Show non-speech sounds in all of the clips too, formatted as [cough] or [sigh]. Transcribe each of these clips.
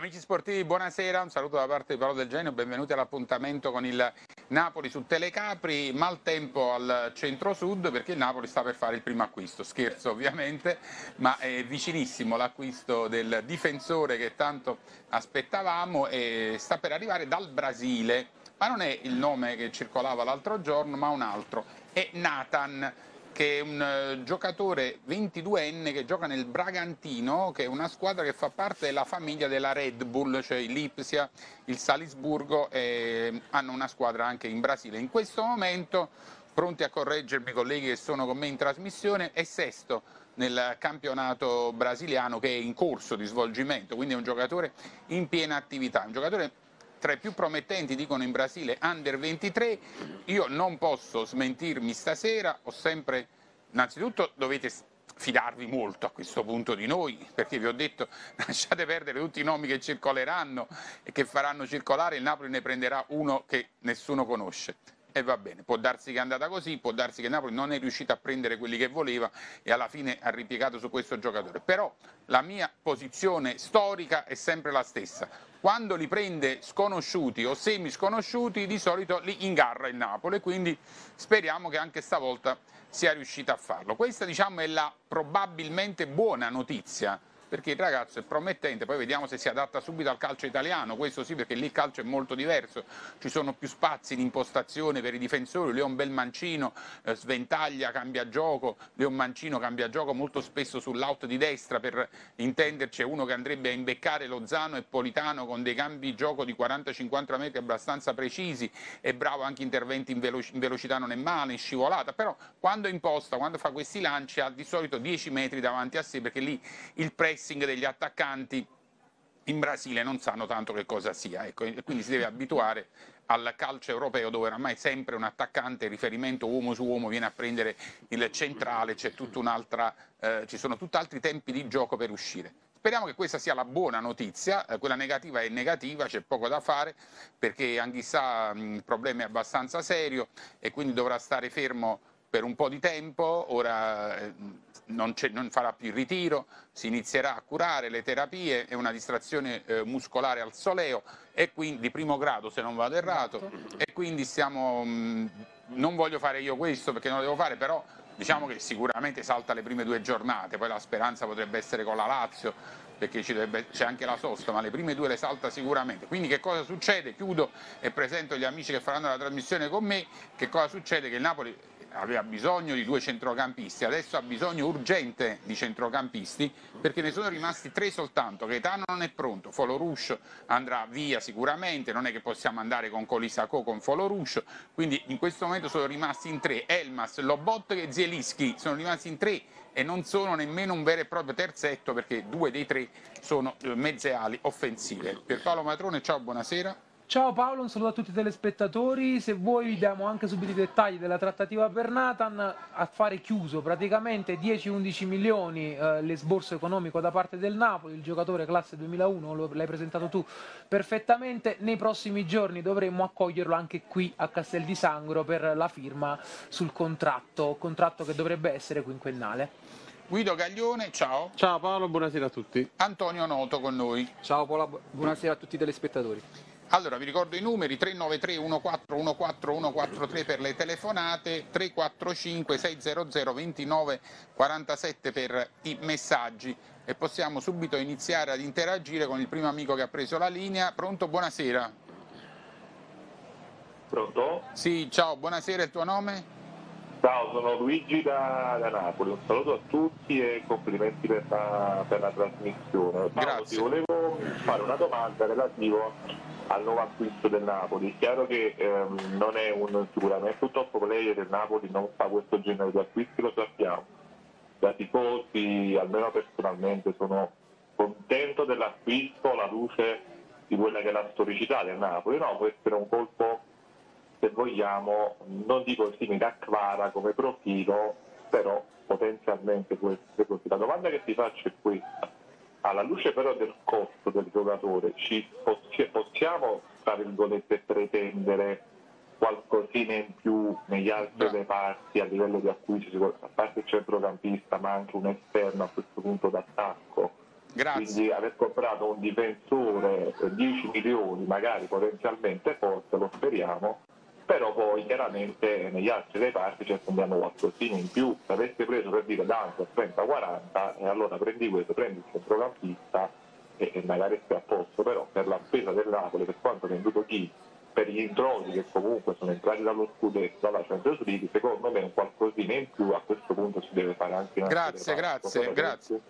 Amici sportivi, buonasera, un saluto da parte di Paolo Del Genio, benvenuti all'appuntamento con il Napoli su Telecapri, maltempo al centro-sud perché il Napoli sta per fare il primo acquisto, scherzo ovviamente, ma è vicinissimo l'acquisto del difensore che tanto aspettavamo e sta per arrivare dal Brasile, ma non è il nome che circolava l'altro giorno, ma un altro, è Nathan che è un uh, giocatore 22enne che gioca nel Bragantino, che è una squadra che fa parte della famiglia della Red Bull, cioè l'Ipsia, il Salisburgo, e hanno una squadra anche in Brasile. In questo momento, pronti a correggermi i colleghi che sono con me in trasmissione, è sesto nel campionato brasiliano che è in corso di svolgimento, quindi è un giocatore in piena attività, un giocatore tra i più promettenti, dicono in Brasile, under 23, io non posso smentirmi stasera, ho sempre, innanzitutto dovete fidarvi molto a questo punto di noi, perché vi ho detto [laughs] lasciate perdere tutti i nomi che circoleranno e che faranno circolare, il Napoli ne prenderà uno che nessuno conosce e va bene, può darsi che è andata così, può darsi che Napoli non è riuscito a prendere quelli che voleva e alla fine ha ripiegato su questo giocatore, però la mia posizione storica è sempre la stessa, quando li prende sconosciuti o semi sconosciuti di solito li ingarra il Napoli, quindi speriamo che anche stavolta sia riuscito a farlo. Questa diciamo è la probabilmente buona notizia perché il ragazzo è promettente, poi vediamo se si adatta subito al calcio italiano, questo sì perché lì il calcio è molto diverso, ci sono più spazi in impostazione per i difensori, Leon Belmancino eh, sventaglia, cambia gioco, Leon Mancino cambia gioco molto spesso sull'out di destra per intenderci, è uno che andrebbe a imbeccare Lozano e Politano con dei cambi gioco di 40-50 metri abbastanza precisi, è bravo anche interventi in, velo in velocità non è male, in scivolata, però quando imposta, quando fa questi lanci ha di solito 10 metri davanti a sé perché lì il pressing pressing degli attaccanti in Brasile non sanno tanto che cosa sia, ecco, e quindi si deve abituare al calcio europeo dove oramai sempre un attaccante, riferimento uomo su uomo, viene a prendere il centrale, eh, ci sono tutti altri tempi di gioco per uscire. Speriamo che questa sia la buona notizia, eh, quella negativa è negativa, c'è poco da fare perché Anghissà il problema è abbastanza serio e quindi dovrà stare fermo per un po' di tempo, ora eh, non, non, farà più il ritiro, si inizierà a curare le terapie, è una distrazione eh, muscolare al soleo e quindi di primo grado se non vado errato e quindi stiamo, mh, mm, non voglio fare io questo perché non lo devo fare, però diciamo che sicuramente salta le prime due giornate, poi la speranza potrebbe essere con la Lazio perché c'è anche la sosta, ma le prime due le salta sicuramente. Quindi che cosa succede? Chiudo e presento gli amici che faranno la trasmissione con me, che cosa succede? Che il Napoli aveva bisogno di due centrocampisti, adesso ha bisogno urgente di centrocampisti perché ne sono rimasti tre soltanto, Gaetano non è pronto, Foloruscio andrà via sicuramente, non è che possiamo andare con Colisacò con Foloruscio, quindi in questo momento sono rimasti in tre, Elmas, Lobot e Zielischi sono rimasti in tre e non sono nemmeno un vero e proprio terzetto perché due dei tre sono eh, mezze ali offensive. Pierpaolo Matrone, ciao, buonasera. Ciao Paolo, un saluto a tutti i telespettatori, se vuoi diamo anche subito i dettagli della trattativa per Nathan, affare chiuso, praticamente 10-11 milioni eh, l'esborso economico da parte del Napoli, il giocatore classe 2001, l'hai presentato tu perfettamente, nei prossimi giorni dovremmo accoglierlo anche qui a Castel di Sangro per la firma sul contratto, contratto che dovrebbe essere quinquennale. Guido Gaglione, ciao. Ciao Paolo, buonasera a tutti. Antonio Noto con noi. Ciao Paolo, buonasera a tutti i telespettatori. Allora, vi ricordo i numeri 393 14 143 per le telefonate, 345 600 29 47 per i messaggi e possiamo subito iniziare ad interagire con il primo amico che ha preso la linea. Pronto? Buonasera. Pronto? Sì, ciao, buonasera, il tuo nome? Ciao, sono Luigi da, da Napoli, un saluto a tutti e complimenti per la, per la trasmissione. Paolo, Grazie. ti volevo fare una domanda relativa al nuovo acquisto del Napoli. Chiaro che ehm, non è un, sicuramente top player del Napoli, non fa questo genere di acquisti, lo sappiamo. Da tifosi, almeno personalmente, sono contento dell'acquisto alla luce di quella che è la storicità del Napoli. No, può essere un colpo, se vogliamo, non dico simile a Clara come profilo, però potenzialmente può essere così. La domanda che ti faccio è questa alla luce però del costo del giocatore ci possiamo tra virgolette pretendere qualcosina in più negli altri reparti a livello di acquisto, a parte il centrocampista ma anche un esterno a questo punto d'attacco Grazie. Quindi aver comprato un difensore 10 eh, milioni, magari potenzialmente forte, lo speriamo, però poi chiaramente negli altri reparti ci attendiamo qualcosina in più. Se avessi preso per dire Dante a 30-40 e allora prendi questo, prendi il centrocampista e, e magari stai a posto, però per la spesa del Napoli, per quanto venduto chi, per gli introiti che comunque sono entrati dallo scudetto, dalla Champions League, secondo me un qualcosina in più a questo punto si deve fare anche in Grazie, grazie, grazie.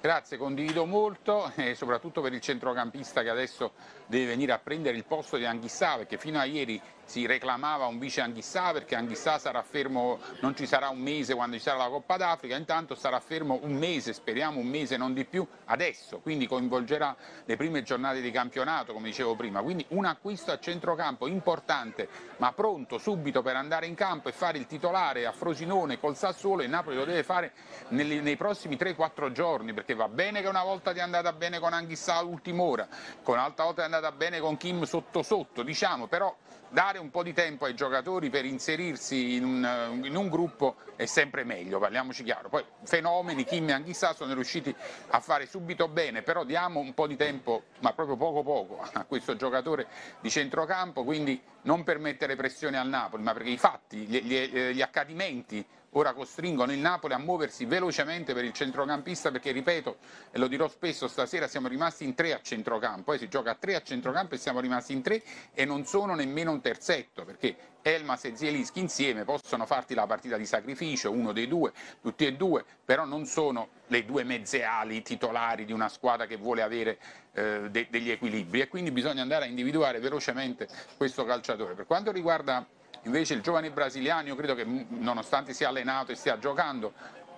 Grazie, condivido molto e soprattutto per il centrocampista che adesso deve venire a prendere il posto di Anghissà perché fino a ieri si reclamava un vice Anghissà perché Anghissà sarà fermo, non ci sarà un mese quando ci sarà la Coppa d'Africa, intanto sarà fermo un mese, speriamo un mese non di più, adesso, quindi coinvolgerà le prime giornate di campionato come dicevo prima, quindi un acquisto a centrocampo importante ma pronto subito per andare in campo e fare il titolare a Frosinone col Sassuolo e Napoli lo deve fare nei, nei prossimi 3-4 giorni perché va bene che una volta ti è andata bene con Anghissà all'ultima ora, con un'altra volta è andata bene con Kim sotto sotto, diciamo però dare un po' di tempo ai giocatori per inserirsi in un, in un, gruppo è sempre meglio, parliamoci chiaro. Poi fenomeni, Kim e Anghissà sono riusciti a fare subito bene, però diamo un po' di tempo, ma proprio poco poco, a questo giocatore di centrocampo, quindi non per mettere pressione al Napoli, ma perché i fatti, gli, gli, gli accadimenti ora costringono il Napoli a muoversi velocemente per il centrocampista perché, ripeto, e lo dirò spesso, stasera siamo rimasti in tre a centrocampo, poi si gioca a tre a centrocampo e siamo rimasti in tre e non sono nemmeno un terzetto perché Elmas e Zielinski insieme possono farti la partita di sacrificio, uno dei due, tutti e due, però non sono le due mezze ali titolari di una squadra che vuole avere eh, de degli equilibri e quindi bisogna andare a individuare velocemente questo calciatore. Per quanto riguarda Invece il giovane brasiliano, io credo che nonostante sia allenato e stia giocando,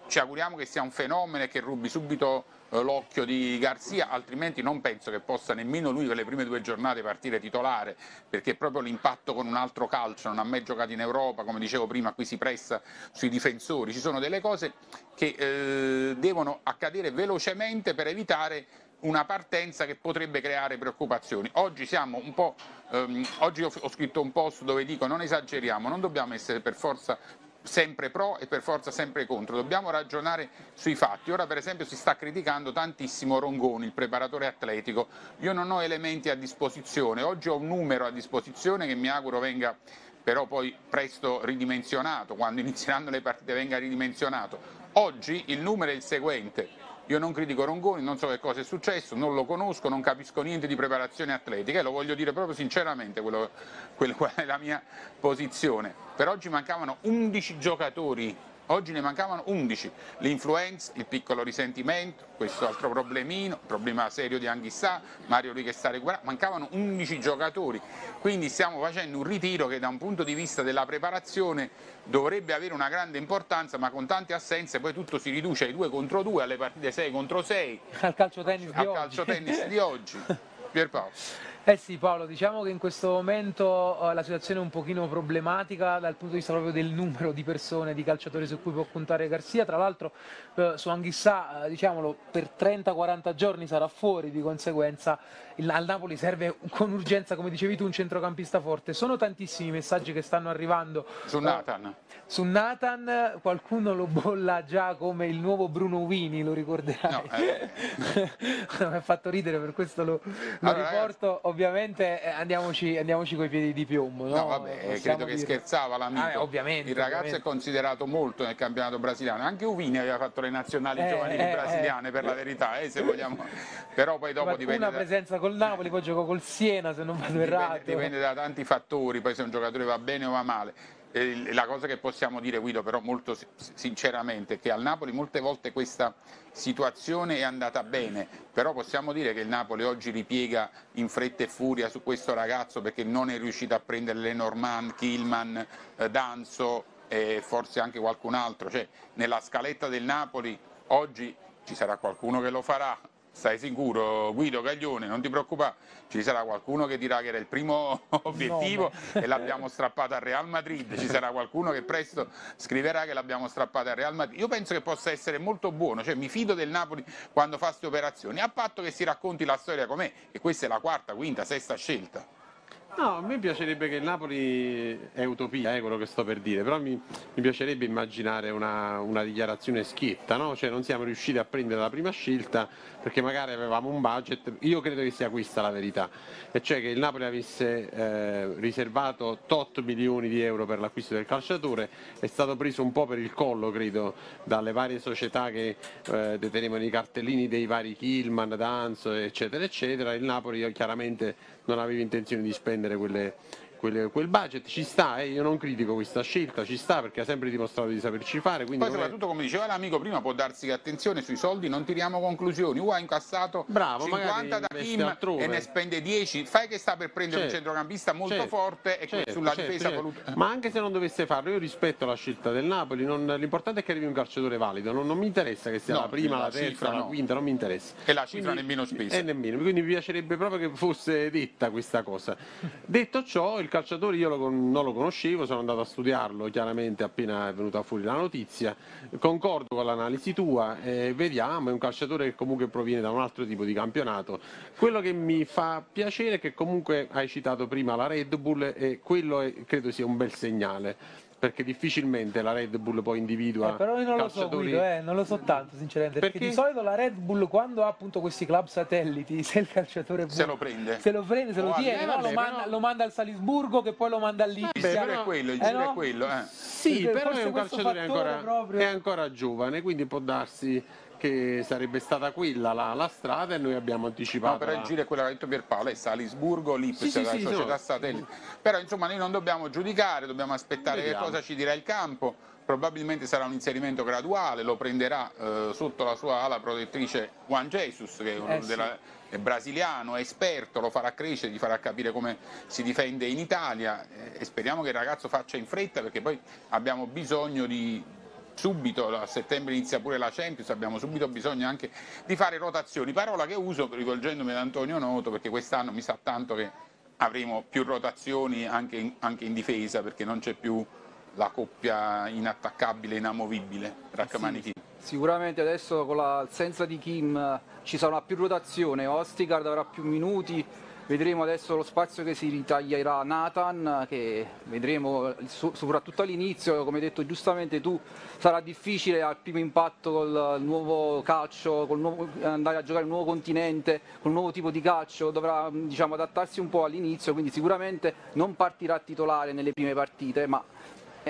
ci auguriamo che sia un fenomeno e che rubi subito l'occhio di Garzia, altrimenti non penso che possa nemmeno lui per le prime due giornate partire titolare, perché proprio l'impatto con un altro calcio, non ha mai giocato in Europa, come dicevo prima, qui si pressa sui difensori, ci sono delle cose che eh, devono accadere velocemente per evitare una partenza che potrebbe creare preoccupazioni. Oggi, ehm, oggi ho, ho scritto un post dove dico non esageriamo, non dobbiamo essere per forza sempre pro e per forza sempre contro, dobbiamo ragionare sui fatti. Ora per esempio si sta criticando tantissimo Rongoni, il preparatore atletico, io non ho elementi a disposizione, oggi ho un numero a disposizione che mi auguro venga però poi presto ridimensionato, quando [laughs] inizieranno le partite venga ridimensionato. Oggi il numero è il seguente, io non critico Rongoni, non so che cosa è successo, non lo conosco, non capisco niente di preparazione atletica e lo voglio dire proprio sinceramente, quello, qual è la mia posizione. Per oggi mancavano 11 giocatori Oggi ne mancavano 11, l'influenza, il piccolo risentimento, questo altro problemino, problema serio di Anghissà, Mario Righi sta recuperato, mancavano 11 giocatori, quindi stiamo facendo un ritiro che da un punto di vista della preparazione dovrebbe avere una grande importanza, ma con tante assenze poi tutto si riduce ai 2 contro 2, alle partite 6 contro 6, al calcio tennis di, calcio tennis di oggi. [laughs] Pierpaolo. Eh sì Paolo, diciamo che in questo momento uh, la situazione è un pochino problematica dal punto di vista proprio del numero di persone, di calciatori su cui può puntare Garzia, tra l'altro uh, su Anghissà uh, diciamolo, per 30-40 giorni sarà fuori, di conseguenza il, al Napoli serve con urgenza, come dicevi tu, un centrocampista forte. Sono tantissimi i messaggi che stanno arrivando. Su Nathan. Su Nathan qualcuno lo bolla già come il nuovo Bruno Vini, lo ricorderai. No, eh. [laughs] Mi ha fatto ridere, per questo lo, lo allora, riporto. Ovviamente eh, andiamoci, andiamoci coi piedi di piombo. No, no vabbè, Possiamo credo dire. che scherzava l'amico. Ah, ovviamente, il ragazzo ovviamente. è considerato molto nel campionato brasiliano. Anche Uvini aveva fatto le nazionali eh, giovanili eh, brasiliane, eh. per la verità, eh, se vogliamo. Però poi dopo dipende. Una da... presenza col Napoli, poi gioco col Siena, se non vado errato. Dipende da tanti fattori, poi se un giocatore va bene o va male la cosa che possiamo dire Guido però molto sinceramente è che al Napoli molte volte questa situazione è andata bene, però possiamo dire che il Napoli oggi ripiega in fretta e furia su questo ragazzo perché non è riuscito a prendere Lenormand, Killman, eh, Danzo e forse anche qualcun altro, cioè nella scaletta del Napoli oggi ci sarà qualcuno che lo farà, Stai sicuro, Guido Gaglione, non ti preoccupare, ci sarà qualcuno che dirà che era il primo [laughs] obiettivo no, e l'abbiamo strappato al Real Madrid, ci sarà qualcuno che presto scriverà che l'abbiamo strappato al Real Madrid. Io penso che possa essere molto buono, cioè mi fido del Napoli quando fa queste operazioni, a patto che si racconti la storia com'è, e questa è la quarta, quinta, sesta scelta. No, a me piacerebbe che il Napoli è utopia, è quello che sto per dire, però mi, mi piacerebbe immaginare una, una dichiarazione schietta, no? Cioè non siamo riusciti a prendere la prima scelta perché magari avevamo un budget, io credo che sia questa la verità, e cioè che il Napoli avesse eh, riservato 8 milioni di euro per l'acquisto del calciatore, è stato preso un po' per il collo, credo, dalle varie società che eh, detenevano i cartellini dei vari Killman, Danzo, eccetera, eccetera, il Napoli chiaramente non aveva intenzione di spendere quelle, quel, quel budget ci sta, eh, io non critico questa scelta, ci sta perché ha sempre dimostrato di saperci fare. Poi non è- soprattutto come diceva l'amico prima può darsi che attenzione sui soldi non tiriamo conclusioni, U ha incassato Bravo, 50 magari da Kim altrove. e ne spende 10, fai che sta per prendere un Certo, centrocampista molto certo, forte e certo, sulla certo, difesa certo. voluta. Ma anche se non dovesse farlo, io rispetto la scelta del Napoli, non- l'importante è che arrivi un calciatore valido, non, non mi interessa che sia No, la prima, la la terza, cifra la no. quinta, non mi interessa. E la cifra nemmeno spesa. E nemmeno, quindi mi piacerebbe proprio che fosse detta questa cosa. Detto ciò, il calciatore io lo non lo conoscevo, sono andato a studiarlo chiaramente appena è venuta fuori la notizia, concordo con l'analisi tua, eh, vediamo, è un calciatore che comunque proviene da un altro tipo di campionato. Quello che mi fa piacere è che comunque hai citato prima la Red Bull e quello è- credo sia un bel segnale. Perché difficilmente la Red Bull poi individua Eh, però io non lo so calciatori Guido, eh, non lo so tanto sinceramente, perché, Perché? di solito la Red Bull quando ha appunto questi club satelliti, [laughs] se il calciatore Se lo prende. se lo prende, se lo Oh, tiene, eh, no? vabbè, lo, manda, però- lo manda al Salisburgo che poi lo manda Il all'Ipsia. giro è quello, il eh, giro no? è quello. Eh. Sì, Perché però è un calciatore ancora, proprio- è ancora giovane, quindi può darsi che sarebbe stata quella la, la strada e noi abbiamo anticipato. No, però il giro è quello che ha detto Pierpaolo, è Salisburgo, Lipsia, Sì, sì, la sì, società no. satellite. Però insomma noi non dobbiamo giudicare, dobbiamo aspettare Vediamo. che cosa ci dirà il campo. Probabilmente sarà un inserimento graduale, lo prenderà eh, sotto la sua ala protettrice Juan Jesus, che è, uno Eh, sì. della- è brasiliano, è esperto, lo farà crescere, gli farà capire come si difende in Italia eh, e speriamo che il ragazzo faccia in fretta perché poi abbiamo bisogno di subito, a settembre inizia pure la Champions, abbiamo subito bisogno anche di fare rotazioni, parola che uso rivolgendomi ad Antonio Noto perché quest'anno mi sa tanto che avremo più rotazioni anche in, anche in difesa perché non c'è più la coppia inattaccabile, inamovibile, Rachmani Kim. Sicuramente adesso con l'assenza di Kim ci sarà più rotazione, Ostigard avrà più minuti, vedremo adesso lo spazio che si ritaglierà Nathan, che vedremo soprattutto all'inizio, come hai detto giustamente tu, sarà difficile al primo impatto col nuovo calcio, col nuovo- andare a giocare un nuovo continente, con un nuovo tipo di calcio, dovrà diciamo, adattarsi un po' all'inizio, quindi sicuramente non partirà titolare nelle prime partite, ma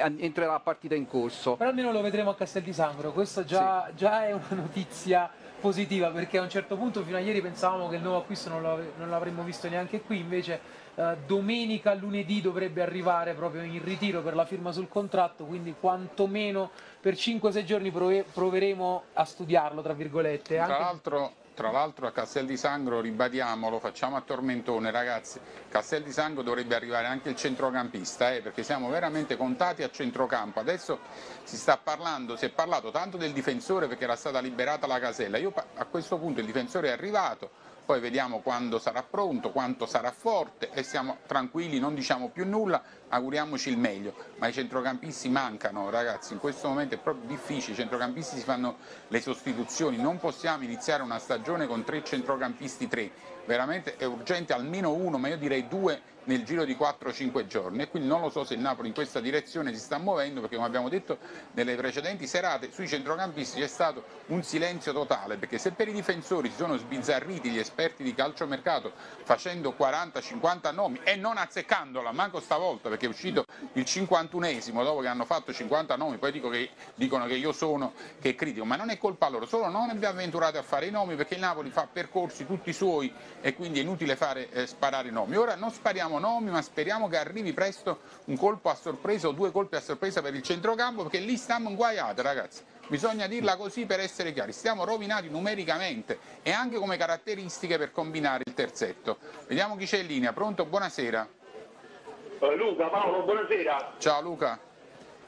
entrerà a partita in corso. Però almeno lo vedremo a Castel di Sangro, questo già, già è una notizia positiva perché a un certo punto fino a ieri pensavamo che il nuovo acquisto non, l'avremmo visto neanche qui, invece eh, domenica, lunedì dovrebbe arrivare proprio in ritiro per la firma sul contratto, quindi quantomeno per 5-6 giorni prove- proveremo a studiarlo, tra virgolette. Tra l'altro, tra l'altro a Castel di Sangro, ribadiamolo, facciamo a tormentone ragazzi, Castel di Sangro dovrebbe arrivare anche il centrocampista, eh, perché siamo veramente contati a centrocampo. Adesso si sta parlando, si è parlato tanto del difensore perché era stata liberata la casella, io a questo punto il difensore è arrivato, poi vediamo quando sarà pronto, quanto sarà forte e siamo tranquilli, non diciamo più nulla, auguriamoci il meglio, ma i centrocampisti mancano ragazzi, in questo momento è proprio difficile, i centrocampisti si fanno le sostituzioni, non possiamo iniziare una stagione con tre centrocampisti, tre, veramente è urgente almeno uno, ma io direi due nel giro di 4-5 giorni. E quindi non lo so se il Napoli in questa direzione si sta muovendo perché come abbiamo detto nelle precedenti serate sui centrocampisti c'è stato un silenzio totale perché se per i difensori si sono sbizzarriti gli esperti di calciomercato facendo 40-50 nomi e non azzeccandola manco stavolta perché è uscito il 51esimo dopo che hanno fatto 50 nomi poi dico che, dicono che io sono che critico ma non è colpa loro solo non abbiamo avventurato a fare i nomi perché il Napoli fa percorsi tutti suoi e quindi è inutile fare eh, sparare i nomi. Ora non spariamo nomi ma speriamo che arrivi presto un colpo a sorpresa o due colpi a sorpresa per il centrocampo perché lì stiamo inguaiati ragazzi bisogna dirla così per essere chiari stiamo rovinati numericamente e anche come caratteristiche per combinare il terzetto vediamo chi c'è in linea pronto buonasera Eh, Luca, Paolo, buonasera. ciao Luca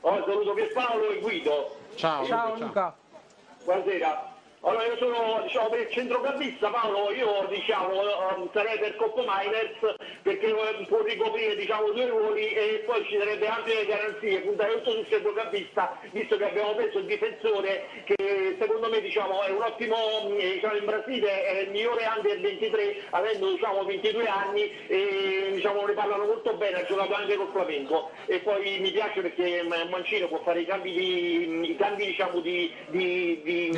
Oh, saluto Pierpaolo e Guido. Ciao, Ciao Luca, Luca. Buonasera. Allora io sono diciamo, per il centrocampista Paolo, io diciamo, um, sarei per Coppo Miners perché può ricoprire diciamo, due ruoli e poi ci sarebbe anche le garanzie, puntare tutto sul centrocampista, visto che abbiamo preso il difensore che secondo me diciamo, è un ottimo, eh, diciamo, in Brasile è il migliore under 23, avendo diciamo, 22 anni e diciamo, ne parlano molto bene, ha giocato anche col Flamengo e poi mi piace perché Mancino può fare i cambi di, i cambi, diciamo, di, di, di,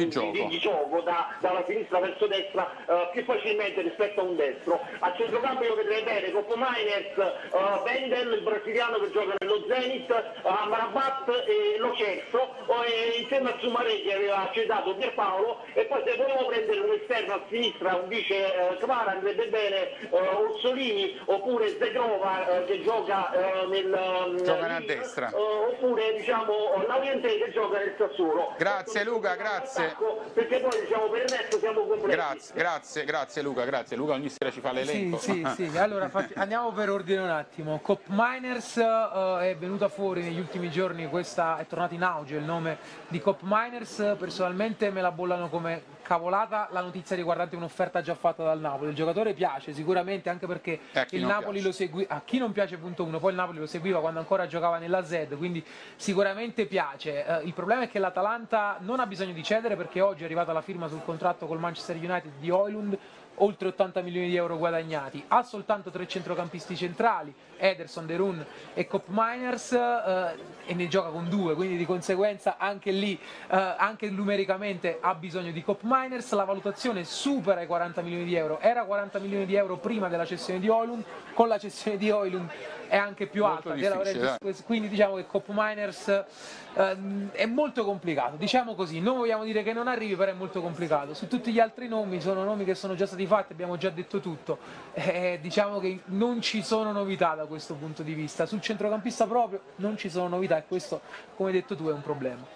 Di gioco. Gioco da- dalla sinistra verso destra eh, più facilmente rispetto a un destro. A centrocampo io vedrei bene Coppo Miners, eh, Wendel, il brasiliano che gioca nello Zenit, eh, Amrabat e Lo Celso, eh, insieme a Zumaré che aveva cedato Pierpaolo e poi se volevo prendere un esterno a sinistra, un vice eh, Kvara, andrebbe bene eh, Orsolini oppure Zegrova eh, che gioca eh, nel ehm, Giocano a destra. oppure diciamo Lauriente che gioca nel Sassuolo. Grazie, Luca, grazie. Perché poi diciamo per il resto siamo completi. Grazie, grazie, grazie Luca, grazie. Luca ogni sera ci fa Sì, l'elenco. sì, sì. Allora fac- [laughs] andiamo per ordine un attimo. Cop Miners eh, è venuta fuori negli ultimi giorni, questa è tornato in auge il nome di Cop Miners. Personalmente me la bollano come cavolata la notizia riguardante un'offerta già fatta dal Napoli. Il giocatore piace sicuramente anche perché E chi il Napoli piace? lo segui a chi non piace punto uno, poi il Napoli lo seguiva quando ancora giocava nella Z, quindi sicuramente piace. Eh, il problema è che l'Atalanta non ha bisogno di cedere perché oggi è arrivata la firma sul contratto col Manchester United di Oilund oltre 80 milioni di euro guadagnati, ha soltanto tre centrocampisti centrali, Ederson, De Roon e Cop Miners eh, e ne gioca con due, quindi di conseguenza anche lì, eh, anche numericamente ha bisogno di Cop Miners, la valutazione supera i 40 milioni di euro, era 40 milioni di euro prima della cessione di Oilund, con la cessione di Oilund è anche più Molto alta, della Regis- quindi diciamo che Cop Miners ehm, è molto complicato, diciamo così, non vogliamo dire che non arrivi, però è molto complicato. Su tutti gli altri nomi sono nomi che sono già stati fatti, abbiamo già detto tutto, Eh, diciamo che non ci sono novità da questo punto di vista. Sul centrocampista proprio non ci sono novità e questo, come hai detto tu, è un problema.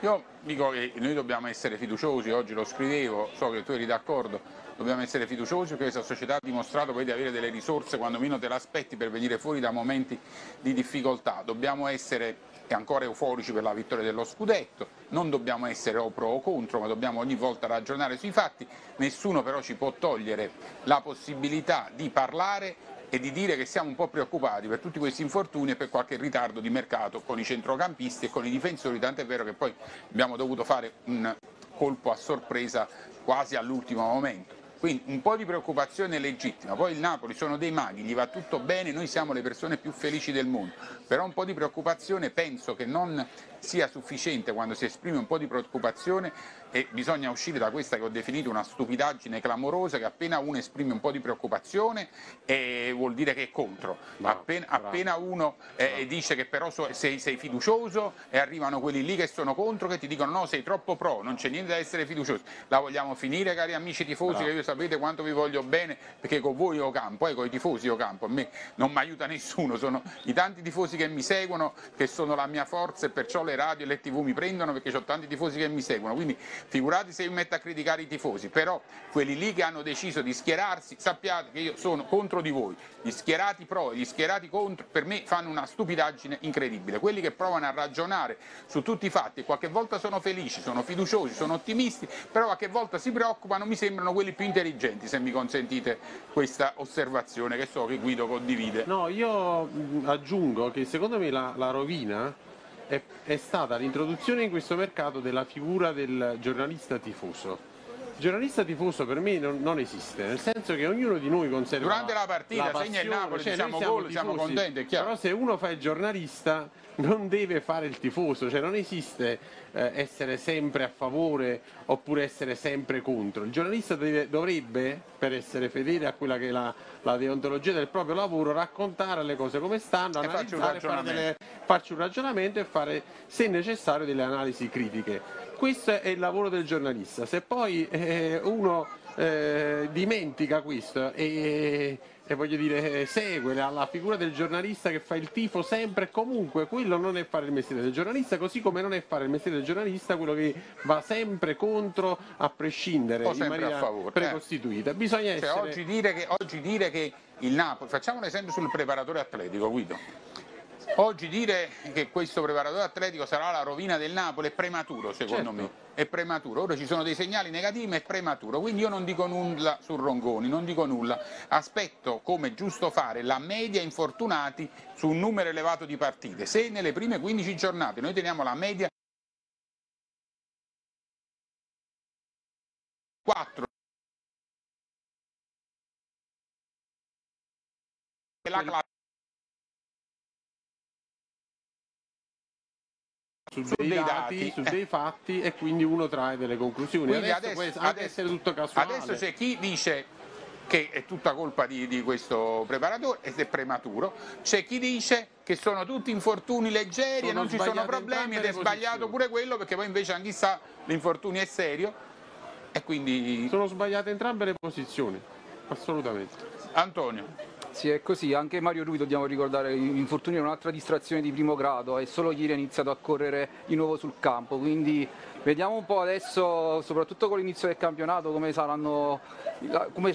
Io dico che noi dobbiamo essere fiduciosi, oggi lo scrivevo, so che tu eri d'accordo, dobbiamo essere fiduciosi perché questa società ha dimostrato poi di avere delle risorse quando meno te l'aspetti per venire fuori da momenti di difficoltà, dobbiamo essere ancora euforici per la vittoria dello scudetto, non dobbiamo essere o pro o contro, ma dobbiamo ogni volta ragionare sui fatti, nessuno però ci può togliere la possibilità di parlare e di dire che siamo un po' preoccupati per tutti questi infortuni e per qualche ritardo di mercato con i centrocampisti e con i difensori, tant'è vero che poi abbiamo dovuto fare un colpo a sorpresa quasi all'ultimo momento. Quindi un po' di preoccupazione legittima, poi il Napoli sono dei maghi, gli va tutto bene, noi siamo le persone più felici del mondo, però un po' di preoccupazione penso che non sia sufficiente quando si esprime un po' di preoccupazione e bisogna uscire da questa che ho definito una stupidaggine clamorosa che appena uno esprime un po' di preoccupazione eh, vuol dire che è contro, Bravo, appena, bravo. appena uno eh, dice che però so- sei, sei fiducioso e arrivano quelli lì che sono contro che ti dicono no sei troppo pro, non c'è niente da essere fiducioso, la vogliamo finire cari amici tifosi Bravo. che io sapete quanto vi voglio bene perché con voi io campo, eh, con i tifosi io campo, a me non mi aiuta nessuno, sono i tanti tifosi che mi seguono che sono la mia forza e perciò le radio e le tv mi prendono perché ho tanti tifosi che mi seguono, quindi figurati se mi metto a criticare i tifosi, però quelli lì che hanno deciso di schierarsi, sappiate che io sono contro di voi, gli schierati pro e gli schierati contro per me fanno una stupidaggine incredibile, quelli che provano a ragionare su tutti i fatti qualche volta sono felici, sono fiduciosi, sono ottimisti, però qualche volta si preoccupano, mi sembrano quelli più intelligenti, se mi consentite questa osservazione che so che Guido condivide. No, io aggiungo che secondo me la, la rovina è, è stata l'introduzione in questo mercato della figura del giornalista tifoso. Giornalista tifoso per me non, non esiste, nel senso che ognuno di noi conserva Durante la partita, segna il passione, Napoli, cioè, noi siamo gol, siamo tifosi, contenti, è chiaro. Però se uno fa il giornalista non deve fare il tifoso, cioè non esiste eh, essere sempre a favore oppure essere sempre contro. Il giornalista deve- dovrebbe, per essere fedele a quella che è la, la deontologia del proprio lavoro, raccontare le cose come stanno, E farci un analizzare, fare ragionamento. delle- farci un ragionamento e fare, se necessario, delle analisi critiche. Questo è il lavoro del giornalista. Se poi eh, uno eh, dimentica questo e, e voglio dire, segue la, figura del giornalista che fa il tifo sempre e comunque, quello non è fare il mestiere del giornalista, così come non è fare il mestiere del giornalista quello che va sempre contro a prescindere O in maniera favore, eh. precostituita. Bisogna Cioè, essere oggi, dire che, oggi dire che il Napoli, facciamo un esempio sul preparatore atletico, Guido. Oggi dire che questo preparatore atletico sarà la rovina del Napoli è prematuro secondo Certo. me, è prematuro. Ora ci sono dei segnali negativi ma è prematuro, quindi io non dico nulla su Rongoni, non dico nulla. Aspetto come è giusto fare la media infortunati su un numero elevato di partite. Se nelle prime 15 giornate noi teniamo la media 4 la classe su Su dei, dei dati, dati, su eh. dei fatti e quindi uno trae delle conclusioni. Quindi adesso, adesso- adesso- essere tutto casuale. Adesso c'è chi dice che è tutta colpa di, di questo preparatore ed è prematuro, c'è chi dice che sono tutti infortuni leggeri e Sono non ci sono problemi ed è sbagliato posizioni. pure quello perché poi invece anche chissà l'infortunio è serio e quindi Sono sbagliate entrambe le posizioni, assolutamente. Antonio. Sì, è così, anche Mario Rui dobbiamo ricordare, l'infortunio è un'altra distrazione di primo grado e solo ieri ha iniziato a correre di nuovo sul campo, quindi vediamo un po' adesso, soprattutto con l'inizio del campionato, come, saranno, come,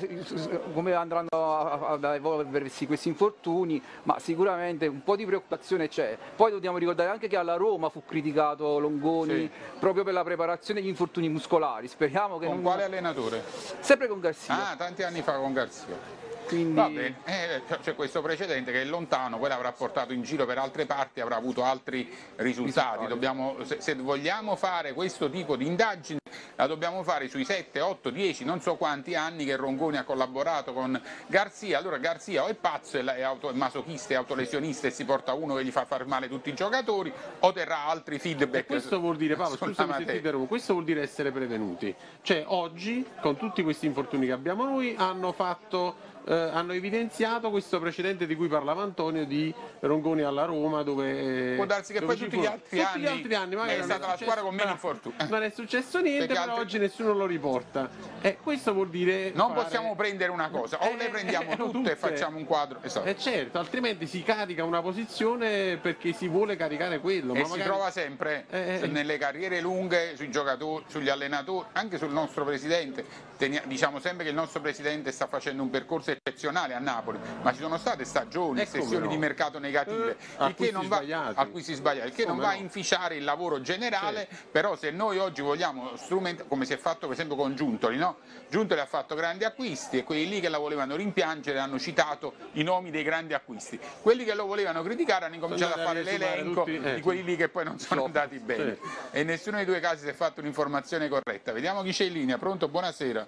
come andranno a- ad evolversi questi infortuni, ma sicuramente un po' di preoccupazione c'è. Poi dobbiamo ricordare anche che alla Roma fu criticato Longoni Sì. proprio per la preparazione degli infortuni muscolari, speriamo che Con non... quale allenatore? Sempre con Garzia. Ah, tanti anni fa con Garzia. Quindi... Va bene, eh, c'è questo precedente che è lontano, poi l'avrà portato in giro per altre parti, avrà avuto altri risultati. Dobbiamo- se, se vogliamo fare questo tipo di indagine la dobbiamo fare sui 7, 8, 10, non so quanti anni che Rongoni ha collaborato con Garzia. Allora Garzia o è pazzo, è, auto- è masochista, è autolesionista e si porta uno che gli fa far male tutti i giocatori o terrà altri E feedback. questo vuol dire, Paolo, scusami se ti interrompo, questo vuol dire essere prevenuti. Cioè oggi, con tutti questi infortuni che abbiamo noi, hanno fatto eh, hanno evidenziato questo precedente di cui parlava Antonio di Rongoni alla Roma dove Può darsi che poi tutti gli altri tutti anni gli altri anni magari è stata la squadra con meno infortuni. non è successo niente però altri- oggi nessuno lo riporta e questo vuol dire Non fare- possiamo prendere una cosa, o Eh, le prendiamo eh, tutte, tutte. e facciamo un quadro. Esatto. Eh certo, altrimenti si carica una posizione perché si vuole caricare quello. e ma si magari- trova sempre Eh, eh. nelle carriere lunghe sui giocatori, sugli allenatori, anche sul nostro presidente. Tenia- diciamo sempre che il nostro presidente sta facendo un percorso eccezionale a Napoli, ma ci sono state stagioni, come sessioni no. di mercato negative, Eh, il che non va, sbagliati. acquisti sbagliati, il che non Come va a no. inficiare il lavoro generale, però se noi oggi vogliamo strumento, come si è fatto per esempio con Giuntoli, no? Giuntoli ha fatto grandi acquisti e quelli lì che la volevano rimpiangere hanno citato i nomi dei grandi acquisti. Quelli che lo volevano criticare hanno incominciato a a fare l'elenco tutti, eh, di quelli lì che poi non sono andati bene Sì. e nessuno dei due casi si è fatto un'informazione corretta. Vediamo chi c'è in linea. Pronto? Buonasera.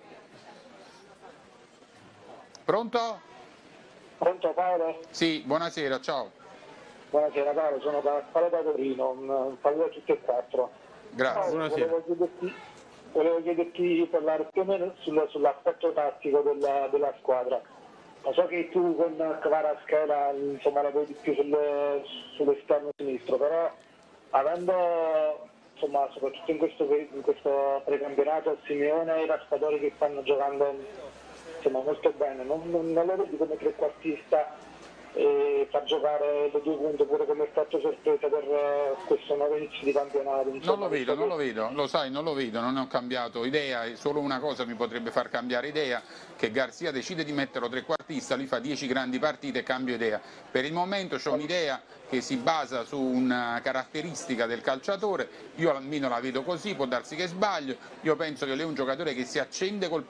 Pronto? Pronto Paolo? Sì, buonasera, ciao. Buonasera Paolo, sono Pasquale da Torino, un un saluto a tutti e quattro. Grazie. Paolo, buonasera. volevo chiederti, volevo chiederti di parlare più o meno sul- sull'aspetto tattico della, della squadra. Ma so che tu con Kvaraschela insomma la vedi più sul- sull'esterno sinistro, però avendo insomma soprattutto in questo, in questo precampionato Simeone e Raspadori che stanno giocando insomma, molto bene, non, non, non lo vedi come trequartista e far giocare le due punte pure come effetto sorpresa per eh, questo nuovo inizio di campionato. Non insomma, lo vedo, non lo vedo, lo sai, non lo vedo, non ho cambiato idea, solo una cosa mi potrebbe far cambiare idea, che Garzia decide di metterlo trequartista, lui fa 10 grandi partite e cambio idea. Per il momento ho un'idea che si basa su una caratteristica del calciatore, io almeno la vedo così, può darsi che sbaglio, io penso che lui è un giocatore che si accende col.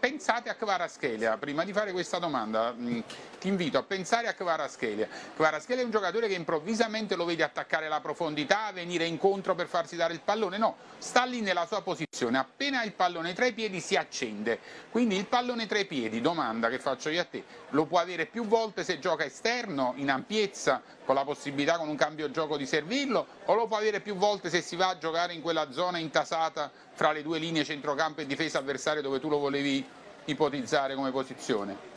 Pensate a Kvaraschelia, prima di fare questa domanda mh, ti invito a pensare a Kvaraschelia. Kvaraschelia è un giocatore che improvvisamente lo vedi attaccare la profondità, venire incontro per farsi dare il pallone, no, sta lì nella sua posizione, appena il pallone tra i piedi si accende, quindi il pallone tra i piedi, domanda che faccio io a te, lo può avere più volte se gioca esterno, in ampiezza, con la possibilità con un cambio gioco di servirlo, o lo può avere più volte se si va a giocare in quella zona intasata fra le due linee centrocampo e difesa avversaria dove tu lo volevi ipotizzare come posizione?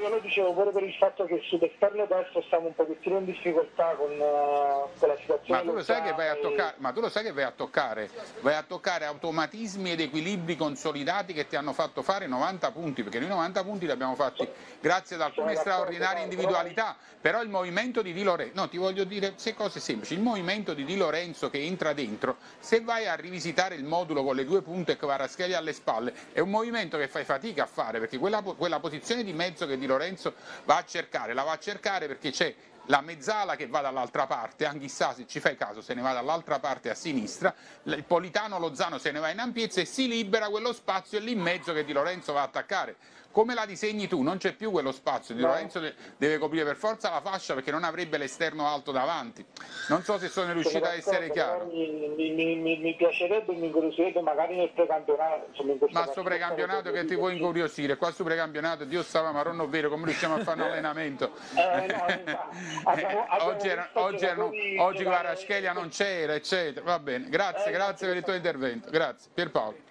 Io lo dicevo pure per il fatto che sull'esterno destro stiamo un pochettino in difficoltà con, eh, con la situazione. Ma tu, lo sai che vai a toccare, ma tu lo sai che vai a toccare? Vai a toccare automatismi ed equilibri consolidati che ti hanno fatto fare 90 punti, perché noi 90 punti li abbiamo fatti grazie ad alcune straordinarie individualità, però il movimento di Di Lorenzo, no ti voglio dire se cose semplici, il movimento di Di Lorenzo che entra dentro, se vai a rivisitare il modulo con le due punte e Kvaraschelia alle spalle, è un movimento che fai fatica a fare, perché quella, quella posizione di mezzo che Di Lorenzo va a cercare, la va a cercare perché c'è la mezzala che va dall'altra parte, anche chissà se ci fai caso se ne va dall'altra parte a sinistra, il Politano Lozano se ne va in ampiezza e si libera quello spazio lì in mezzo che Di Lorenzo va a attaccare come la disegni tu non c'è più quello spazio, Di no. Lorenzo deve coprire per forza la fascia perché non avrebbe l'esterno alto davanti. Non so se sono riuscito a essere chiaro. Mi, mi, mi, mi piacerebbe, mi incuriosirebbe magari nel precampionato. Ma sto precampionato che ti puoi incuriosire? Qua su precampionato Dio stava marronno vero, come riusciamo a fare un [laughs] allenamento? Eh, no, [laughs] abbiamo, abbiamo oggi era, oggi, erano, oggi Guaraschelia non c'era, eccetera. Va bene, grazie, eh, grazie per il tuo intervento. Grazie. Pierpaolo.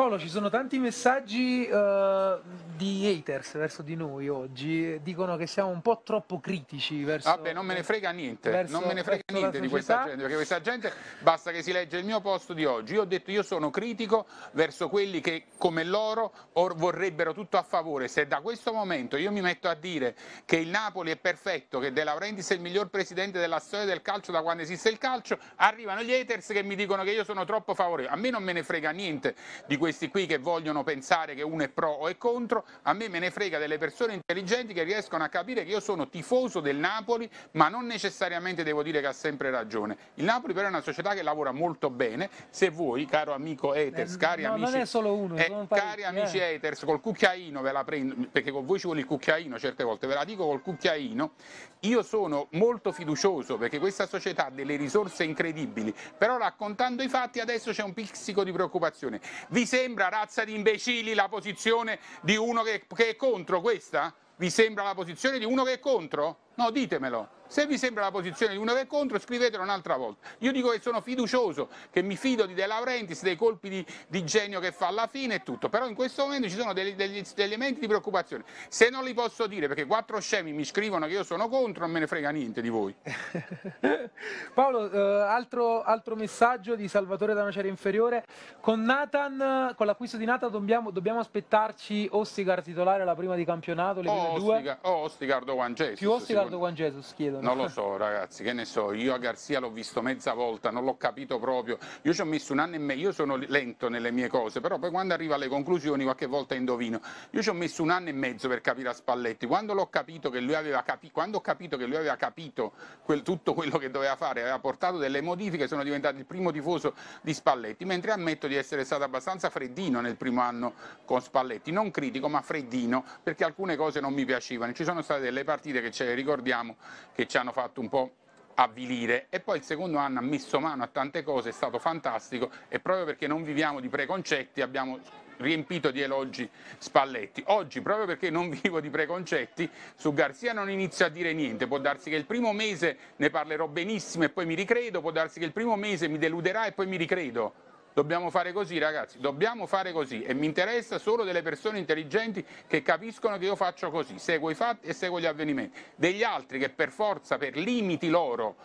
Paolo, ci sono tanti messaggi uh, di haters verso di noi oggi, dicono che siamo un po' troppo critici verso... Vabbè, non me ne frega niente, verso, non me ne frega niente di questa gente, perché questa gente basta che si legge il mio post di oggi. Io ho detto io sono critico verso quelli che come loro vorrebbero tutto a favore. Se da questo momento io mi metto a dire che il Napoli è perfetto, che De Laurentiis è il miglior presidente della storia del calcio da quando esiste il calcio, arrivano gli haters che mi dicono che io sono troppo favorevole. A me non me ne frega niente di questi qui che vogliono pensare che uno è pro o è contro, a me me ne frega delle persone intelligenti che riescono a capire che io sono tifoso del Napoli, ma non necessariamente devo dire che ha sempre ragione. Il Napoli però è una società che lavora molto bene, se voi, caro amico Eters, eh, cari no, amici, uno, eh, cari amici eh. Eters, col cucchiaino ve la prendo, perché con voi ci vuole il cucchiaino certe volte, ve la dico col cucchiaino, io sono molto fiducioso perché questa società ha delle risorse incredibili, però raccontando i fatti adesso c'è un pizzico di preoccupazione. Vi sembra, razza di imbecilli, la posizione di uno che, che è contro questa? Vi sembra la posizione di uno che è contro? No, ditemelo. Se vi sembra la posizione di uno che è contro, scrivetelo un'altra volta. Io dico che sono fiducioso, che mi fido di De Laurentiis, dei colpi di, di genio che fa alla fine e tutto, però in questo momento ci sono degli, degli, degli, elementi di preoccupazione. Se non li posso dire perché quattro scemi mi scrivono che io sono contro, non me ne frega niente di voi. [laughs] Paolo, eh, altro, altro, messaggio di Salvatore da una serie inferiore. Con Nathan, con l'acquisto di Nathan dobbiamo, dobbiamo aspettarci Ostigar titolare alla prima di campionato, le o prime Ostica, due? O Ostigardo Juan Jesus. Più Ostigardo Juan Jesus, chiedo. Non lo so ragazzi, che ne so, io a Garzia l'ho visto mezza volta, non l'ho capito proprio, io ci ho messo un anno e mezzo, io sono lento nelle mie cose, però poi quando arrivo alle conclusioni qualche volta indovino, io ci ho messo un anno e mezzo per capire a Spalletti, quando, l'ho capito che lui aveva capi... quando ho capito che lui aveva capito quel, tutto quello che doveva fare, aveva portato delle modifiche, sono diventato il primo tifoso di Spalletti, mentre ammetto di essere stato abbastanza freddino nel primo anno con Spalletti, non critico ma freddino, perché alcune cose non mi piacevano, ci sono state delle partite che ce le ricordiamo che ci hanno fatto un po' avvilire. E poi il secondo anno ha messo mano a tante cose, è stato fantastico e proprio perché non viviamo di preconcetti abbiamo riempito di elogi Spalletti. Oggi, proprio perché non [laughs] vivo di preconcetti, su Garzia non inizio a dire niente, può darsi che il primo mese ne parlerò benissimo e poi mi ricredo, può darsi che il primo mese mi deluderà e poi mi ricredo Dobbiamo fare così ragazzi, dobbiamo fare così e mi interessa solo delle persone intelligenti che capiscono che io faccio così, seguo i fatti e seguo gli avvenimenti. Degli altri che per forza, per limiti loro,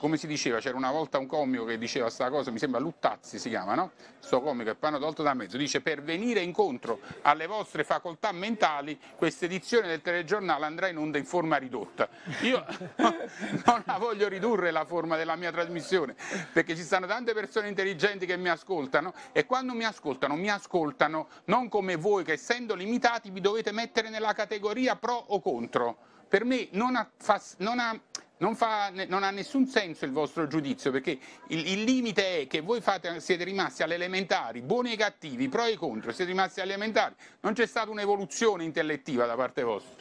come si diceva, c'era una volta un comico che diceva questa cosa, mi sembra Luttazzi si chiama, no? Questo comico è panno tolto da mezzo, dice per venire incontro alle vostre facoltà mentali questa edizione del telegiornale andrà in onda in forma ridotta. Io [laughs] non la voglio ridurre la forma della mia trasmissione, perché ci stanno tante persone intelligenti che mi ascoltano e quando mi ascoltano, mi ascoltano non come voi che essendo limitati vi dovete mettere nella categoria pro o contro. Per me non ha, non ha non, fa, non, ha nessun senso il vostro giudizio perché il, il limite è che voi fate, siete rimasti alle elementari, buoni e cattivi, pro e contro, siete rimasti alle elementari, non c'è stata un'evoluzione intellettiva da parte vostra.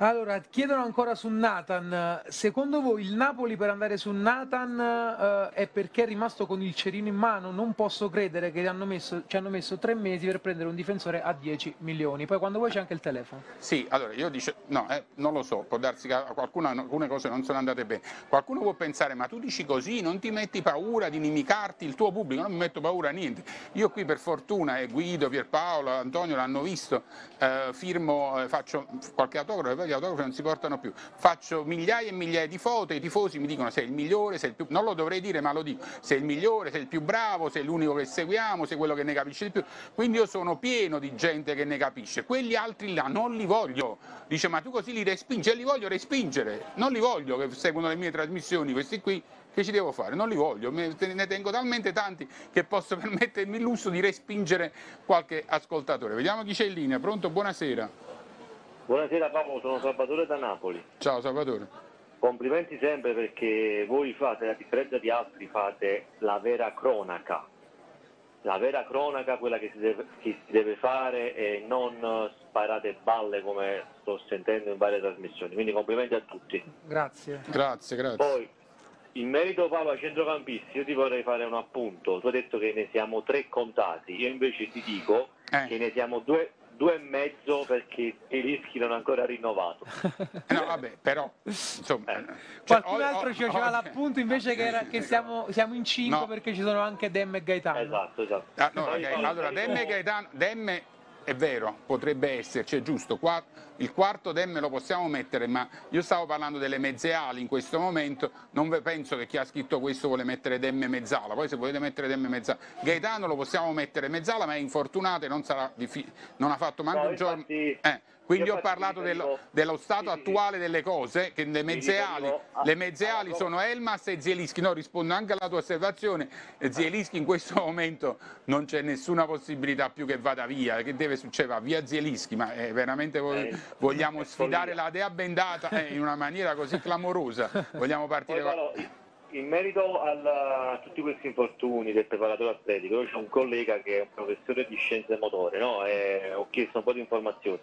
Allora, chiedono ancora su Nathan, secondo voi il Napoli per andare su Nathan eh, è perché è rimasto con il cerino in mano? Non posso credere che hanno messo, ci hanno messo tre mesi per prendere un difensore a 10 milioni, poi quando vuoi c'è anche il telefono. Sì, allora io dico, no, eh, non lo so, può darsi che qualcuno, alcune cose non sono andate bene. Qualcuno può pensare, ma tu dici così, non ti metti paura di inimicarti il tuo pubblico? Non mi metto paura a niente. Io qui per fortuna, eh, Guido, Pierpaolo, Antonio l'hanno visto, eh, firmo, eh, faccio qualche autografo gli autografi non si portano più. Faccio migliaia e migliaia di foto, i tifosi mi dicono sei il migliore, sei il più... non lo dovrei dire ma lo dico, sei il migliore, sei il più bravo, sei l'unico che seguiamo, sei quello che ne capisce di più. Quindi io sono pieno di gente che ne capisce. Quegli altri là non li voglio. Dice ma tu così li respingi? E li voglio respingere, non li voglio che seguono le mie trasmissioni, questi qui che ci devo fare? Non li voglio, ne tengo talmente tanti che posso [laughs] permettermi il lusso di respingere qualche ascoltatore. Vediamo chi c'è in linea. Pronto? Buonasera. Buonasera Paolo, sono Salvatore da Napoli. Ciao Salvatore. complimenti sempre perché voi fate, a differenza di altri, fate la vera cronaca. La vera cronaca, quella che si deve, che si deve fare e non sparate balle come sto sentendo in varie trasmissioni. Quindi complimenti a tutti. Grazie. Grazie, grazie. Poi, in merito Paolo ai centrocampisti, io ti vorrei fare un appunto. Tu hai detto che ne siamo tre contati, io invece ti dico Eh. che ne siamo due, due e mezzo perché Zelischi non ha ancora rinnovato. [laughs] No, vabbè, però, insomma... Eh. cioè, Qualcun altro ci faceva l'appunto invece che, era- che siamo, siamo in 5 No. perché ci sono anche Dem e Gaetano. Esatto, esatto. Ah, no, poi, allora, Demme e Gaetano, Demme è vero, potrebbe esserci, è giusto, qua- il quarto Demme lo possiamo mettere, ma io stavo parlando delle mezze ali in questo momento, non penso che chi ha scritto questo vuole mettere Demme mezzala, poi se volete mettere Demme mezzala, Gaetano lo possiamo mettere mezzala, ma è infortunato e non, sarà non ha fatto manco No, un giorno... infatti- Eh, quindi ho parlato dello, dello stato Sì, sì, sì. attuale delle cose, che le mezze ali, le mezze alla ali sono Elmas e Zielischi, no, rispondo anche alla tua osservazione, Zielischi in questo [laughs] momento non c'è nessuna possibilità più che vada via, che deve succedere? Va Via Zielischi, ma eh, veramente Eh, vogliamo sfidare follia. la dea bendata eh, in una maniera così clamorosa, vogliamo Poi, partire... Paolo, in merito al- a tutti questi infortuni del preparatore atletico, c'è un collega che è un professore di scienze motorie, no? E ho chiesto un po' di informazioni.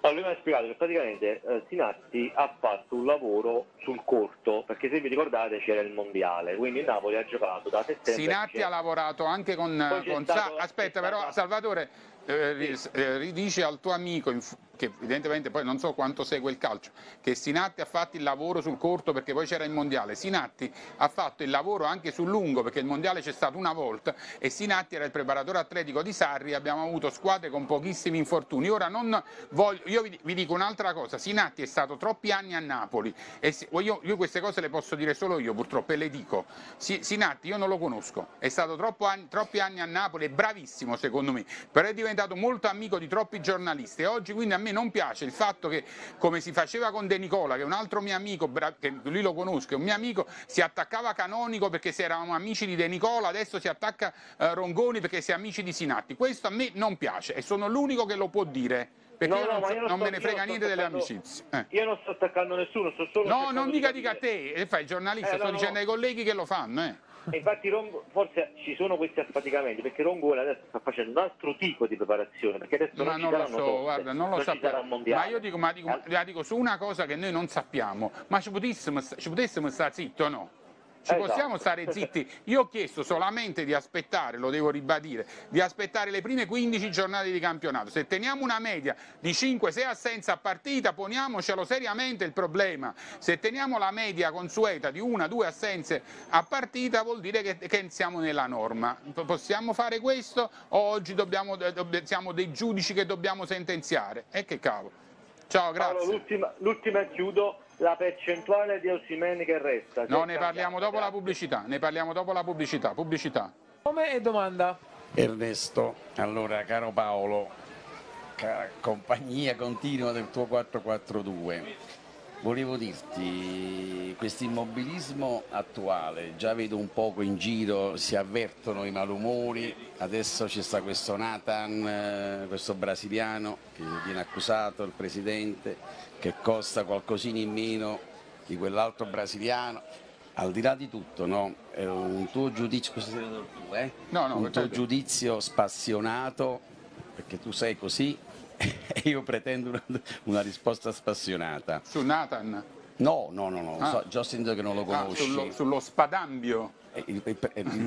Allora, lui mi ha spiegato che praticamente eh, Sinatti ha fatto un lavoro sul corto, perché se vi ricordate c'era il mondiale, quindi il Napoli ha giocato da settembre. Sinatti ha lavorato anche con, con stato- Sa- aspetta però stato- Salvatore eh, ri- eh, ridice al tuo amico inf- che evidentemente poi non so quanto segue il calcio che Sinatti ha fatto il lavoro sul corto perché poi c'era il mondiale. Sinatti ha fatto il lavoro anche sul lungo perché il mondiale c'è stato una volta e Sinatti era il preparatore atletico di Sarri abbiamo avuto squadre con pochissimi infortuni. Ora non voglio io vi, dico un'altra cosa Sinatti è stato troppi anni a Napoli e si- io, io queste cose le posso dire solo io purtroppo e le dico. Si- Sinatti io non lo conosco è stato anni- troppi anni a Napoli è bravissimo secondo me però è diventato molto amico di troppi giornalisti e oggi quindi a me non piace il fatto che come si faceva con De Nicola che è un altro mio amico che lui lo conosco è un mio amico si attaccava Canonico perché se eravamo amici di De Nicola adesso si attacca eh, Rongoni perché si è amici di Sinatti questo a me non piace e sono l'unico che lo può dire perché No, io no, non, so- io non non sto- me ne frega niente delle amicizie eh. Io non sto attaccando nessuno, sto solo No, non di dica dica a te, e fai il giornalista, Eh, sto no, no. dicendo ai colleghi che lo fanno. Eh. E infatti Rongo- forse ci sono questi affaticamenti perché Rongone adesso sta facendo un altro tipo di preparazione perché adesso Ma non, non ci lo so, toste, guarda, non lo sappiamo. Ma io dico, ma dico, ma dico su una cosa che noi non sappiamo, ma ci potessimo, ci potessimo stare zitti o no? Ci Esatto. possiamo stare zitti? Io ho chiesto solamente di aspettare, lo devo ribadire, di aspettare le prime 15 giornate di campionato. Se teniamo una media di 5-6 assenze a partita, poniamocelo seriamente il problema. Se teniamo la media consueta di una, due assenze a partita, vuol dire che, che siamo nella norma. Possiamo fare questo o oggi dobbiamo, dobb- siamo dei giudici che dobbiamo sentenziare? E che cavolo. Ciao, grazie. l'ultima, l'ultima chiudo, la percentuale di Osimeni che resta. No, ne parliamo dopo la pubblicità, ne parliamo dopo la pubblicità. Pubblicità. Nome e domanda. Ernesto, allora caro Paolo, compagnia continua del tuo 442, volevo dirti, questo immobilismo attuale, già vedo un poco in giro, si avvertono i malumori, adesso ci sta questo Nathan, eh, questo brasiliano che viene accusato, il presidente, che costa qualcosina in meno di quell'altro brasiliano. Al di là di tutto, no? È un tuo giudizio, cosa sei venuto tu, eh? No, no, un tuo giudizio spassionato, perché tu sei così e [laughs] io pretendo una, una risposta spassionata. Su Nathan. No, no, no, no, Ah. so, già che non lo Ah, conosci. sullo, sullo spadambio. Eh, Il, il-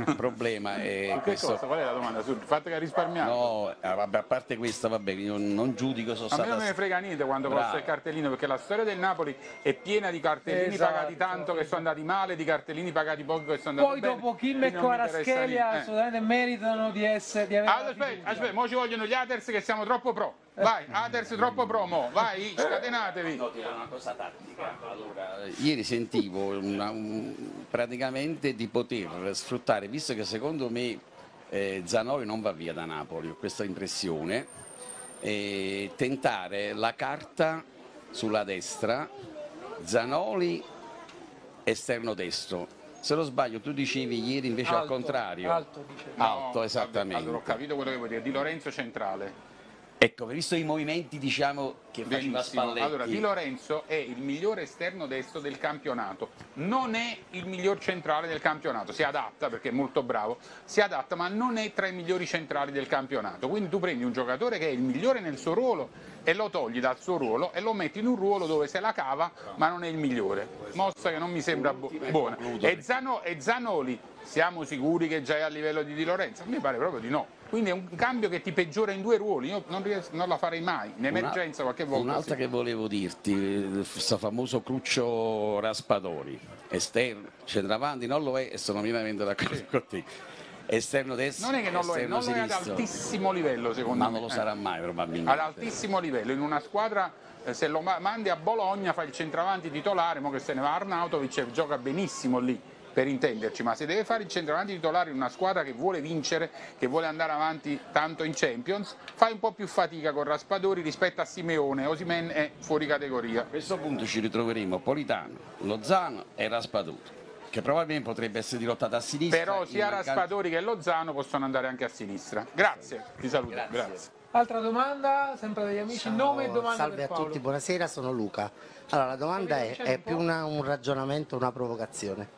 il [laughs] problema è Ma che questo. cosa? Qual è la domanda? Sul fatto che ha risparmiato? No, eh, vabbè, a parte questa, vabbè, io non giudico, sono A me stata... non me ne frega niente quando Bravo. costa il cartellino, perché la storia del Napoli è piena di cartellini Esatto. pagati tanto che sono andati male, di cartellini pagati poco che sono andati Poi bene. dopo Kim e Kvaratskhelia niente. Eh. assolutamente meritano di essere di avere Ah, aspetta, aspetta, mo ci vogliono gli haters che siamo troppo pro. Vai, haters troppo pro, mo. Vai, scatenatevi. No, ti una cosa tattica. Allora, ieri sentivo una- un- praticamente di poter sfruttare, visto che secondo me eh, Zanoli non va via da Napoli, ho questa impressione, e tentare la carta sulla destra, Zanoli esterno destro. Se non sbaglio, tu dicevi ieri invece al Alto, contrario. alto, dice. No, Alto, esattamente. Allora ho capito quello che vuoi dire. Di Lorenzo centrale. Ecco, visto i movimenti diciamo, che faceva Benissimo. Spalletti, Allora, Di Lorenzo è il migliore esterno destro del campionato, non è il miglior centrale del campionato, si adatta perché è molto bravo, si adatta ma non è tra i migliori centrali del campionato. Quindi tu prendi un giocatore che è il migliore nel suo ruolo e lo togli dal suo ruolo e lo metti in un ruolo dove se la cava ma non è il migliore. Mossa che non mi sembra bu- buona. E, Zano- e Zanoli, siamo sicuri che già è a livello di Di Lorenzo? A me pare proprio di no. Quindi è un cambio che ti peggiora in due ruoli, io non, ries- non la farei mai, in emergenza qualche volta. Un'altra sì. che volevo dirti, questo famoso Cruccio Raspadori, esterno, centravanti, non lo è e sono pienamente d'accordo con te. Esterno destro, Non è che non lo è, non lo è ad altissimo livello secondo ma me. non lo Eh. sarà mai probabilmente. Ad altissimo livello, in una squadra eh, se lo ma- mandi a Bologna fa il centravanti titolare, mo che se ne va Arnautovic gioca benissimo lì per intenderci, ma se deve fare il centravanti titolare in una squadra che vuole vincere, che vuole andare avanti tanto in Champions, fai un po' più fatica con Raspadori rispetto a Simeone, Osimen è fuori categoria. A questo punto ci ritroveremo Politano, Lozano e Raspadori, che probabilmente potrebbe essere dirottata a sinistra. Però sia mancanza- Raspadori che Lozano possono andare anche a sinistra. Grazie, ti saluto. Grazie. Grazie. Altra domanda, sempre dagli amici, nome e domanda Salve per a Paolo. tutti, buonasera, sono Luca. Allora, la domanda è, è un più una- un ragionamento, una provocazione.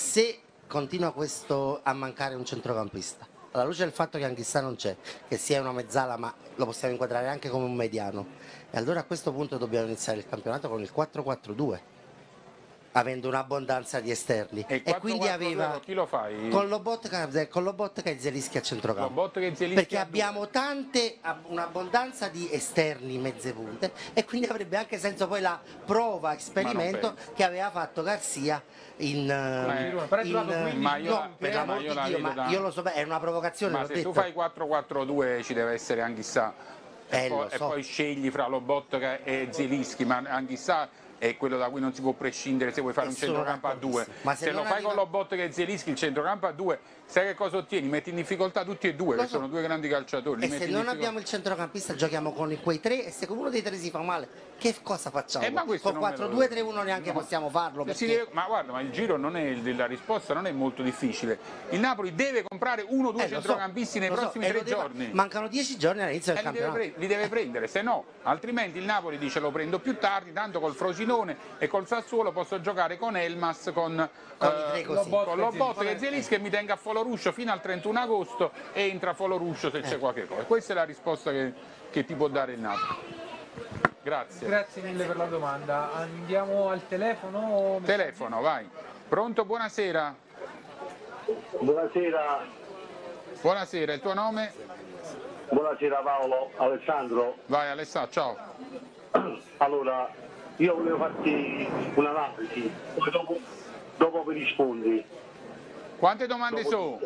Se continua questo a mancare un centrocampista, alla luce del fatto che Anghissà non c'è, che sia una mezzala ma lo possiamo inquadrare anche come un mediano, e allora a questo punto dobbiamo iniziare il campionato con il 4-4-2, avendo un'abbondanza di esterni. E, E quindi 4-4-2 aveva... chi lo fai? Con Lobotka, Lobotka e Zelischi a centrocampo. E Zielinski Perché a due. abbiamo tante, ab- un'abbondanza di esterni mezze punte e quindi avrebbe anche senso poi la prova, esperimento che aveva fatto Garzia in... eh, Ma- Però è in, durato eh, 15 Ma io- no, per però l'amor io di la Dio, vedo ma da- io lo so, è una provocazione, Ma se detto. tu fai 4-4-2 ci deve essere Anghissà e, Eh, poi, lo e so. poi scegli fra Lobotka e Zielinski, ma Anghissà è quello da cui non si può prescindere se vuoi fare E un centrocampo a due. se se lo fai arriva- con Lobotka e Zielinski il centrocampo a due, sai che cosa ottieni? Metti in difficoltà tutti e due, Lo che so. sono due grandi calciatori. E se non abbiamo il centrocampista giochiamo con quei tre e se uno dei tre si fa male, che cosa facciamo? Eh, con non me lo- 4-2-3-1 neanche No. possiamo farlo. Si perché- deve- ma guarda, ma il giro non è la risposta non è molto difficile. Il Napoli deve comprare uno o due Eh, lo so, centrocampisti nei lo so, prossimi e lo tre deve- giorni. Mancano 10 giorni all'inizio del Eh, li, deve campionato. pre- li deve prendere, se no, altrimenti il Napoli dice lo prendo più tardi, tanto col Frosinone e col Sassuolo posso giocare con Elmas, con, Con eh, con Zielinski. e Zielinski che mi tenga a Foloruscio fino al 31 agosto e entra a Foloruscio se Eh. c'è qualche cosa. Questa è la risposta che, che ti può dare il Napoli. Grazie. Grazie mille per la domanda. Andiamo al telefono? o- Telefono, vai. Pronto, buonasera. Buonasera, Buonasera, il tuo nome? buonasera Paolo, Alessandro. Vai Alessà, ciao. Allora, io volevo farti un'analisi, poi dopo, dopo mi rispondi. Quante domande sono?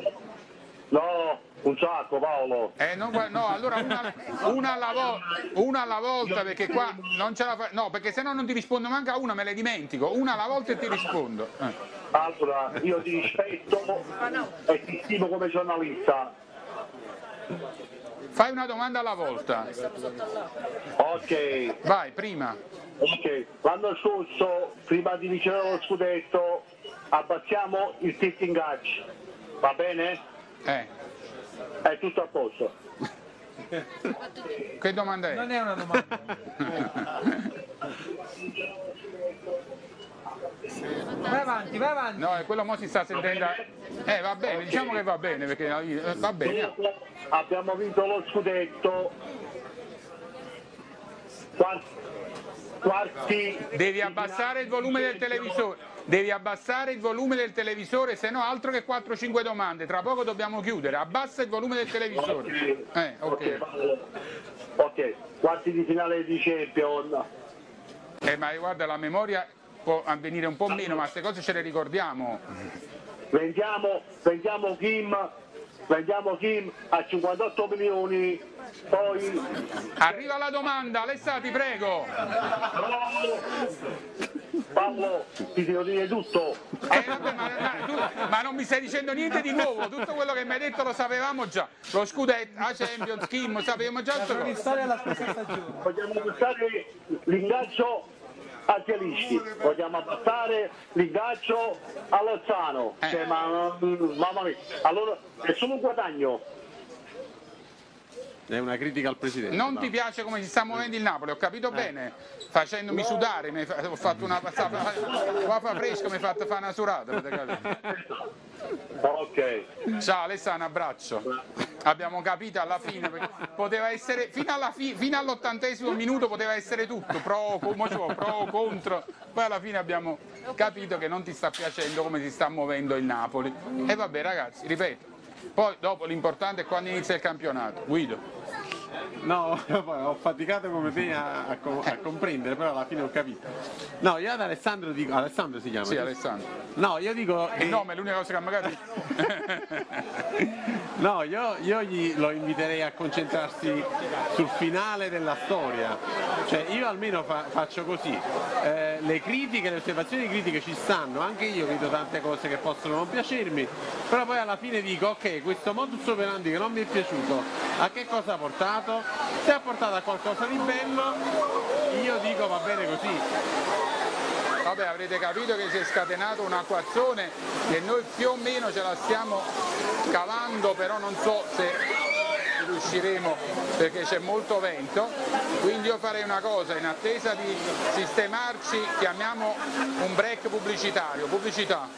No, un sacco Paolo. Eh, non no, allora una, una alla vo- una alla volta perché qua non ce la fa. No, perché se no non ti rispondo manco a una, me le dimentico. Una alla volta e ti rispondo. Eh. Allora, io ti rispetto e ti stimo come giornalista. Fai una domanda alla volta. Ok, Vai, prima. ok. L'anno scorso, prima di vincere lo scudetto, abbassiamo il tetto ingaggio. Va bene? Eh, È tutto a posto. che domanda è? Non è una domanda. [laughs] Vai avanti, vai avanti. No, è quello mo si sta sentendo. Eh, va bene, diciamo che va bene, perché eh, va bene. Abbiamo vinto lo scudetto. Quanti, quarti Devi abbassare il volume del televisore. Devi abbassare il volume del televisore, se no altro che 4-5 domande. Tra poco dobbiamo chiudere. Abbassa il volume del televisore. Eh, Ok, ok, quarti di finale di Champions. Eh, ma guarda, la memoria può avvenire un po' meno, ma queste cose ce le ricordiamo. Vendiamo, vendiamo Kim, vendiamo Kim a 58 milioni, poi Arriva la domanda, Alessà, ti prego. Paolo, ti devo dire tutto. Eh, vabbè, ma, ma tu- ma non mi stai dicendo niente di nuovo, tutto quello che mi hai detto lo sapevamo già. Lo scudetto, la Champions, Kim, sapevamo già stagione. Vogliamo abbassare l'ingaggio a Zielinski, vogliamo abbassare l'ingaggio a Lozano. Eh. Cioè, ma, mamma mia, allora è solo un guadagno. È una critica al Presidente. Non no. ti piace come si sta muovendo il Napoli, ho capito bene, facendomi sudare, mi fa- ho fatto una passata, qua fa fresco, mi hai fatto fare una surata? Ok. Ciao Alessandro, abbraccio. Abbiamo capito alla fine, poteva essere, fino, all'ottantesimo minuto poteva essere tutto, pro, pro, contro, poi alla fine abbiamo capito che non ti sta piacendo come si sta muovendo il Napoli. E vabbè ragazzi, ripeto, poi dopo l'importante è quando inizia il campionato. Guido. No, [laughs] ho faticato come te a, a a comprendere, però alla fine ho capito. No, io ad Alessandro dico. Alessandro si chiama? Sì, giusto? Alessandro. No, io dico. Il che- nome è l'unica cosa che magari... [laughs] No, io, io gli, lo inviterei a concentrarsi sul finale della storia. Cioè, io almeno fa- faccio così. Eh, le critiche, le osservazioni critiche ci stanno, anche io vedo tante cose che possono non piacermi, però poi alla fine dico ok, questo modus operandi che non mi è piaciuto, a che cosa ha portato? Se ha portato a qualcosa di bello, io dico va bene così. Vabbè, avrete capito che si è scatenato un acquazzone che noi più o meno ce la stiamo cavando, però non so se riusciremo perché c'è molto vento. Quindi io farei una cosa, in attesa di sistemarci, chiamiamo un break pubblicitario. Pubblicità.